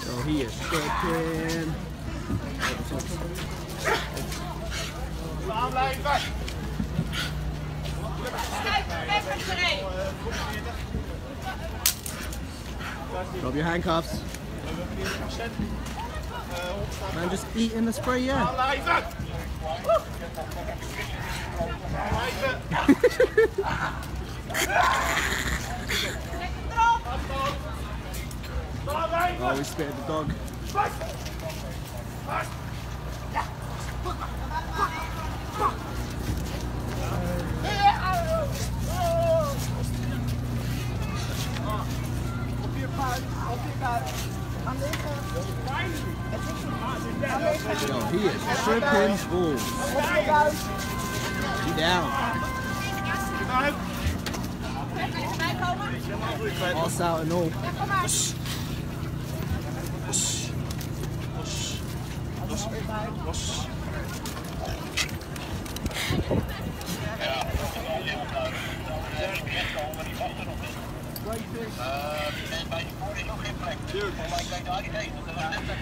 So he is stripping. Drop your handcuffs. Man, just eating the spray, yeah. We spit at the dog. Yo, he is tripping. He down. All out and all. Was. Ja, eh, bij de voor is nog geen plek. Maar ik denk daar niet eens, want er was net plek